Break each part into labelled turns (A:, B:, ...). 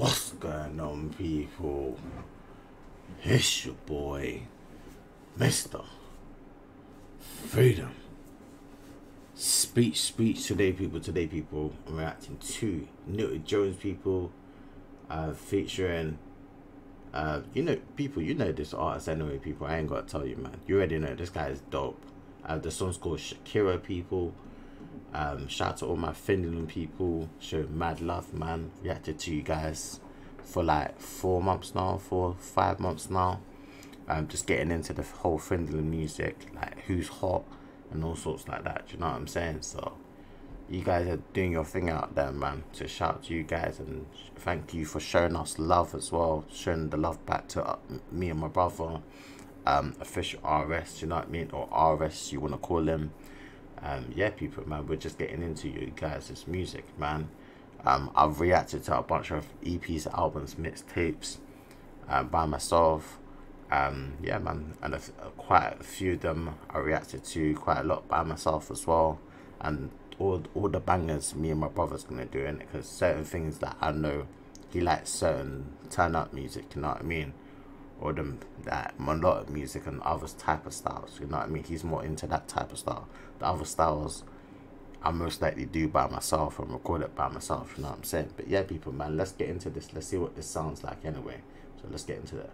A: What's going on, people? It's your boy, Mr. Freedom. Speech, speech today, people. Today, people, I'm reacting to Nuteh Jonez, people, uh, featuring, uh, you know, people, you know this artist anyway, people. I ain't got to tell you, man. You already know this guy is dope. Uh, the song's called Shakira, people. Um, shout out to all my Finland people. Show mad love, man. Reacted to you guys for like four months now, four, five months now. Um, just getting into the whole Finland music, like who's hot and all sorts like that. Do you know what I'm saying? So, you guys are doing your thing out there, man. So, shout out to you guys and thank you for showing us love as well, showing the love back to uh, me and my brother. Um, official RS, you know what I mean? Or RS, you want to call him um, yeah, people, man, we're just getting into you guys' music, man. Um, I've reacted to a bunch of EPs, albums, mixtapes uh, by myself. Um, yeah, man, and a, quite a few of them I reacted to quite a lot by myself as well. And all all the bangers me and my brother's gonna do in it because certain things that I know he likes certain turn up music, you know what I mean? Or the that melodic music and other type of styles. You know what I mean? He's more into that type of style. The other styles I most likely do by myself and record it by myself. You know what I'm saying? But yeah, people, man, let's get into this. Let's see what this sounds like anyway. So let's get into it.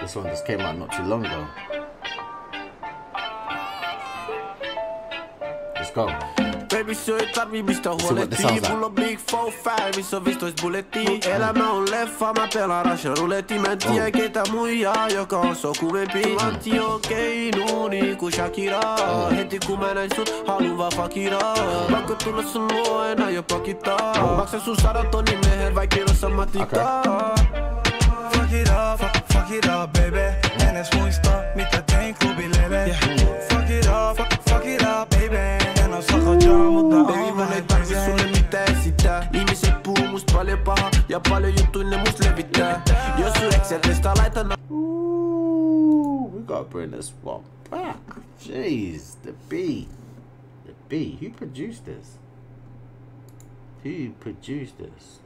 A: This one just came out not too long ago. Let's go.
B: Baby, så tar vi vista håleti Bullo big 4-5, så vi står bulletti Elämä on leffa, mä pelaan Russian rouletti Mä en tiedä ketä muija, joka on sokuvempi Antti on keinu niinku Shakira. Heti kun mä näin sut, haluun vaan fakira Pakko tulla sun luo, en aio pakittaa Maksa sun sadat tonni mehen, vaikka ei osaa matikkaa
C: Fuck it up, fuck, it up, baby. NS muista, mitä tein klubilleille yeah. Fuck baby
B: paljon juttuja ne
A: Ooh, we gotta bring this one back. Jeez, the beat. The beat. Who produced this? Who produced this?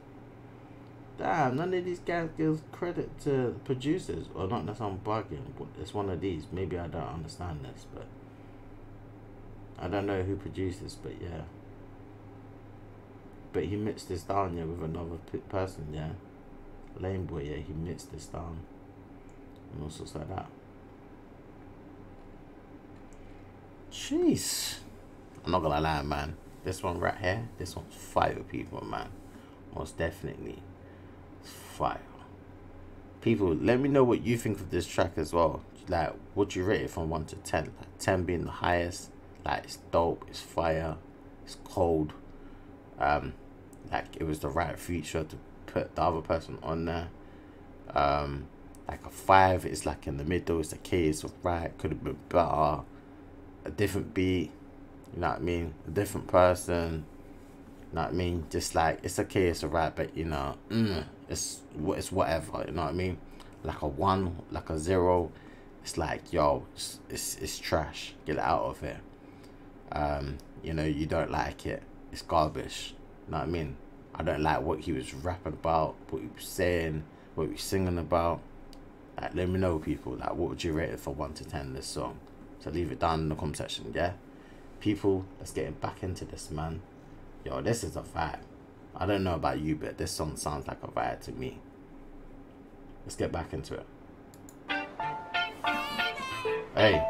A: Damn, none of these guys gives credit to producers. Or not that I'm bugging, but it's one of these. Maybe I don't understand this, but I don't know who produced this, but yeah. But he mixed this down, yeah, with another person, yeah. Lame boy, yeah, he mixed this down. And all sorts like that. Jeez. I'm not gonna lie, man. This one right here, this one's fire, people, man. Most definitely. fire. People, let me know what you think of this track as well. Like, would you rate it from 1 to 10? Like, 10 being the highest. Like, it's dope, it's fire, it's cold um, like it was the right feature to put the other person on there. Um, like a five is like in the middle. It's a case of right. Could have been better. A different beat. You know what I mean? A different person. You know what I mean? Just like it's okay, it's of right, but you know, mm, it's it's whatever. You know what I mean? Like a one, like a zero. It's like yo, it's it's, it's trash. Get it out of here. Um, you know you don't like it it's garbage. You know what I mean? I don't like what he was rapping about, what he was saying, what he was singing about. Like, let me know, people. Like, what would you rate it for one to ten? This song. So leave it down in the comment section. Yeah, people. Let's get back into this, man. Yo, this is a vibe. I don't know about you, but this song sounds like a vibe to me. Let's get back into it. Hey,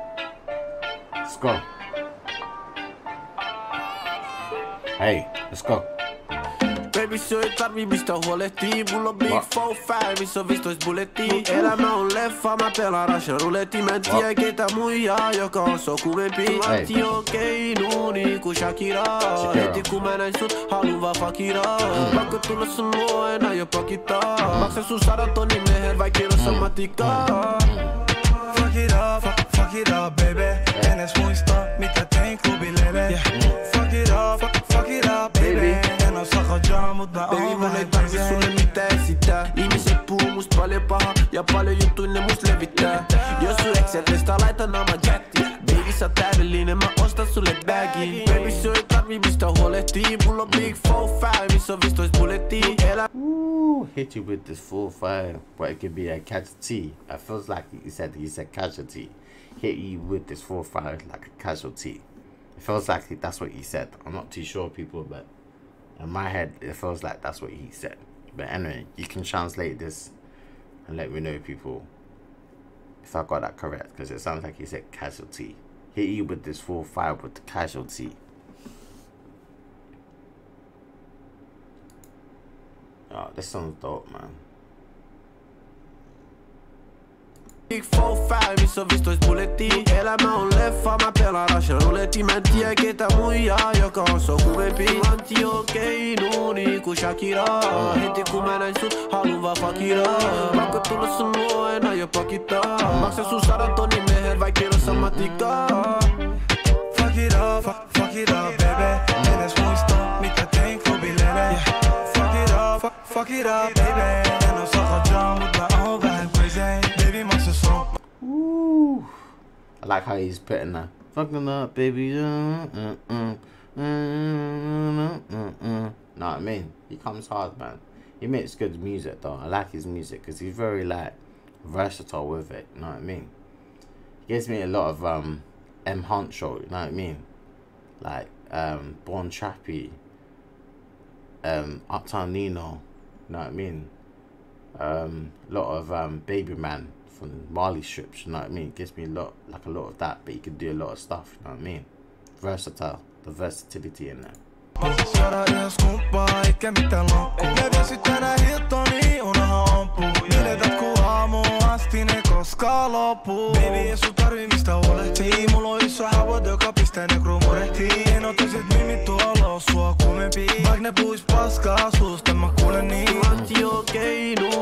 A: let's go. Hey, let's go.
B: Baby, tarvii mistä huolehtii Mulla on big 4-5, missä on vistois bulletti Elämä on leffa, mä pelaan Russian rouletti Mä en tiedä ketä muija, joka on sokuvempi Antti on keinu niinku Shakira. Heti kun mä näin sut, haluun vaan fakira mm. Pakko tulla sun luo, en aio pakittaa Maksa sun sadat tonni mehen, vaik ei mm. osaa matikkaa mm.
C: Fuck it up, fuck, fuck it up, baby En edes muista, mitä tein klubilleille yeah. Fuck it up, fuck mutta
B: Baby. Mun ei tarvi sulle mitään esittää Ihmiset puhuu musta paljon pahaa Ja paljon juttuja ne must levittää Jos sun Excelistä laita naama jätti Baby sä täydellinen mä ostan sulle bagin Baby se ei tarvi mistä huolehtii Mulla on big Big 4-5, mi s-o vis toți buletii Ela
A: Ooh, hit you with this full fire, but it could be a casualty. It feels like he said he said casualty. Hit you with this full fire like a casualty. It feels like that's what he said. I'm not too sure, people, but in my head, it feels like that's what he said. But anyway, you can translate this and let me know, people, if I got that correct, because it sounds like he said casualty. Hit you with this full fire with the casualty. Oh, this sounds dope, man.
B: Big 4-5, mi s-o vis toți buletii Ela mea un left, fama pe la rașă ruletii Mentia che te muia, io conso come pi Anti ok, nuni cu Shakira Hiti cu mene in sud, haluva fakira Ma că tu nu sunt noi, na eu pakita Max se sus Antoni meher, vai quiero samatica
C: Fuck it up, fuck, fuck it up, baby. En es muy stop, niet te voor bilele. Fuck it up, fuck, fuck it up, baby. En ons zag jam, bij al
A: I like how he's putting that. Fucking up, baby. Uh, uh, uh, uh, uh, uh, uh. Know what I mean? He comes hard, man. He makes good music, though. I like his music because he's very, like, versatile with it. Know what I mean? He gives me a lot of um, M Huncho. You know what I mean? Like, um, Born Trappy, um, Uptown Nino. Know what I mean? Um, a lot of um, Baby Man from Marley strips, you know what I mean? It Gives me a lot, like a lot of that, but he can do a lot of stuff, you know what I mean? Versatile, the versatility in there.
C: Saada ihan skumppaa, eikä mitään loppuu. Me väsytään Hiltoni, unohan ampuu. Eletät ku aamu asti, ne koskaan loppuu. Baby, ei sun tarvi mistä huolehtii. Mulla on iso hauat, joka pistää ne crew. En oo toiset mimit tuolla oo sua kuumempi. Vaik ne puis paskaa suusta, mä kuulen niin.
B: Anti ok,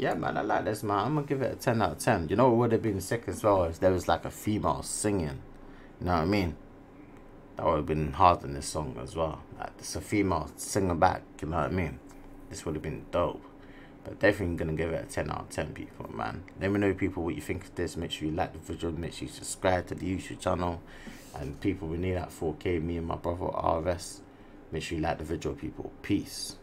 A: Yeah, man, I like this, man. I'm gonna give it a 10 out of 10. You know what would have been sick as well if there was like a female singing. You know what I mean? That would have been hard in this song as well. Like, it's a female singing back, you know what I mean? This would have been dope. But definitely gonna give it a 10 out of 10, people, man. Let me know, people, what you think of this. Make sure you like the video, make sure you subscribe to the YouTube channel. And people, we need that 4K, me and my brother RS. Make sure you like the video, people. Peace.